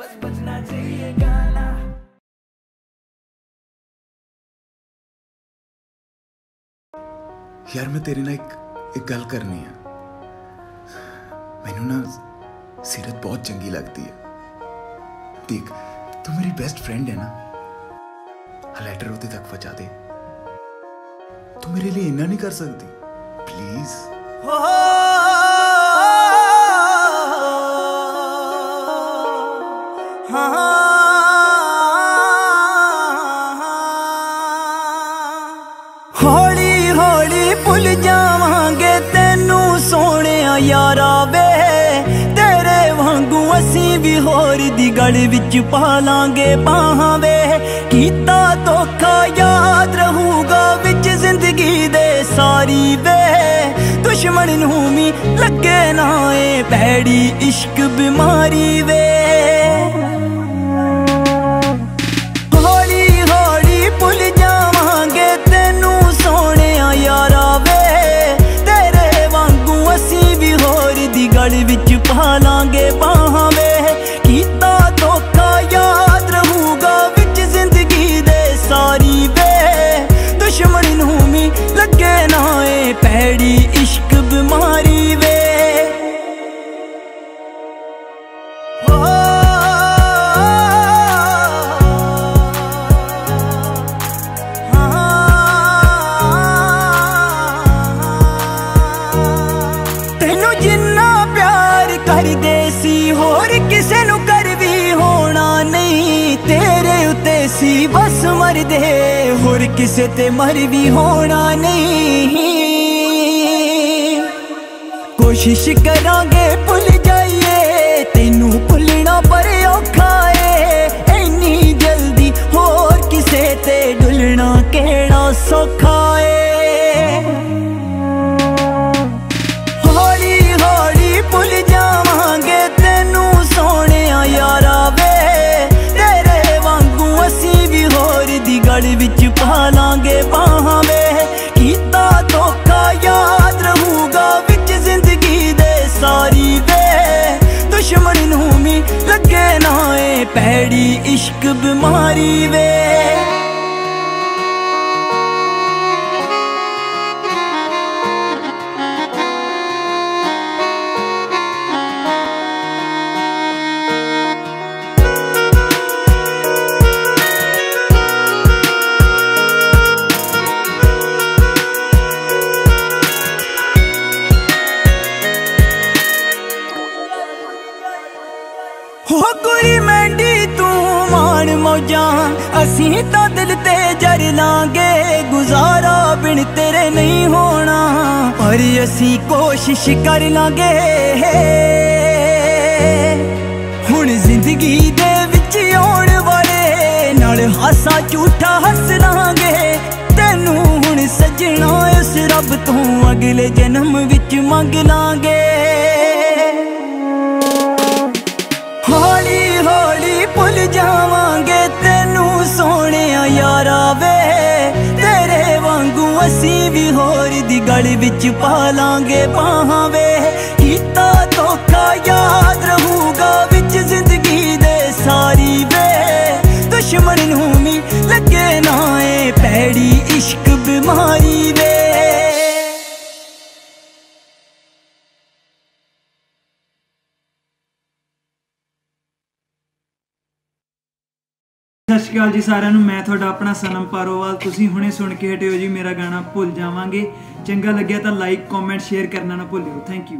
बस बजना चाहिए गाना ਯਾਰ ਮੈਂ ਤੇਰੇ ਨਾਲ ਇੱਕ ਇੱਕ ਗੱਲ ਕਰਨੀ ਹੈ ਮੈਨੂੰ ਨਾ ਸਿਰਤ ਬਹੁਤ ਚੰਗੀ ਲੱਗਦੀ ਹੈ ਦੇਖ ਤੂੰ ਮੇਰੀ ਬੈਸਟ ਫਰੈਂਡ ਹੈ ਨਾ ਆ ਲੈਟਰ ਉਹਦੇ ਤੱਕ ਪਹੁੰਚਾ ਦੇ ਤੂੰ ਮੇਰੇ ਲਈ ਇੰਨਾ ਨਹੀਂ ਕਰ ਸਕਦੀ ਪਲੀਜ਼ ਹੌਲੀ ਯਾਰਾ ਵੇ, ਤੇਰੇ ਵਾਂਗੂ ਅਸੀਂ ਵੀ ਹੋਰ ਦੀ ਗੜ ਵਿੱਚ ਪਾ ਲਾਂਗੇ ਬਾਹਾਂ ਵੇ। ਕੀਤਾ ਧੋਖਾ ਯਾਦ ਰਹੂਗਾ ਵਿੱਚ ਜ਼ਿੰਦਗੀ ਦੇ ਸਾਰੀ ਵੇ। ਦੁਸ਼ਮਣ ਨੂੰ ਵੀ ਲੱਗੇ ਨਾ ਏ, ਭੈੜੀ ਇਸ਼ਕ ਬਿਮਾਰੀ ਵੇ। ਪਾ ਲਾਂਗੇ ਬਾਹਾਂ ਤੇਰੇ ਸੀ ਬਸ ਮਰਦੇ ਹੋਰ ਕਿਸੇ ਤੇ ਮਰ ਵੀ ਹੋਣਾ ਨਹੀਂ। ਕੋਸ਼ਿਸ਼ ਕਰਾਂਗੇ ਏ ਇਸ਼ਕ ਬਿਮਾਰੀ ਵੇ। ਹੋ ਕੁੜੀ ਮੈਂਡੀ ਤੂੰ ਮਾਣ ਮੌਜਾਂ, ਅਸੀਂ ਤਾਂ ਦਿਲ ਤੇ ਜਰ ਲਾਂਗੇ। ਗੁਜ਼ਾਰਾ ਬਿਨ ਤੇਰੇ ਨਹੀਂ ਹੋਣਾ, ਪਰ ਅਸੀਂ ਕੋਸ਼ਿਸ਼ ਕਰ ਲਾਂਗੇ। ਹੁਣ ਜ਼ਿੰਦਗੀ ਦੇ ਵਿੱਚ ਆਉਣ ਵਾਲੇ, ਨਾਲ ਹਾਸਾ ਝੂਠਾ ਹੱਸ ਲਾਂਗੇ। ਤੈਨੂੰ ਹੁਣ ਸਜਣਾ ਇਸ ਰੱਬ ਤੋਂ ਅਗਲੇ ਜਨਮ ਵਿੱਚ ਮੰਗ ਲਾਂਗੇ। ਵਾਂਗੂ ਵੀ ਹੋਰ ਦੀ ਗਲ ਵਿੱਚ ਪਾ ਲਾਂਗੇ ਬਾਹਾਂ ਵੇ। ਕੀਤਾ ਧੋਖਾ ਯਾਦ ਸਤਿ ਸ਼੍ਰੀ ਅਕਾਲ ਜੀ ਸਾਰਿਆਂ ਨੂੰ, ਮੈਂ ਤੁਹਾਡਾ ਆਪਣਾ ਸਨਮ ਪਾਰੋਵਾਲ। ਤੁਸੀਂ ਹੁਣੇ ਸੁਣ ਕੇ ਹਟਿਓ ਜੀ, ਮੇਰਾ ਗਾਣਾ ਭੁੱਲ ਜਾਵਾਂਗੇ। ਚੰਗਾ ਲੱਗਿਆ ਤਾਂ ਲਾਈਕ ਕਮੈਂਟ ਸ਼ੇਅਰ ਕਰਨਾ ਨਾ ਭੁੱਲਿਓ। Thank you